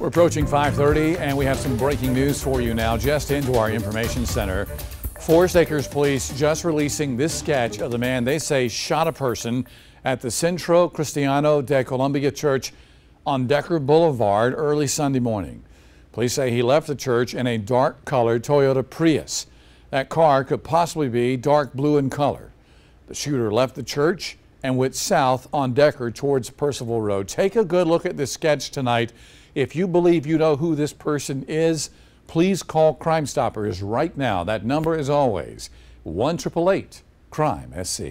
We're approaching 5:30 and we have some breaking news for you now just into our information center. Forest Acres police just releasing this sketch of the man they say shot a person at the Centro Cristiano de Columbia Church on Decker Boulevard early Sunday morning. Police say he left the church in a dark colored Toyota Prius. That car could possibly be dark blue in color. The shooter left the church and went south on Decker towards Percival Road. Take a good look at this sketch tonight. If you believe you know who this person is, please call Crime Stoppers right now. That number is always 1 Crime SC.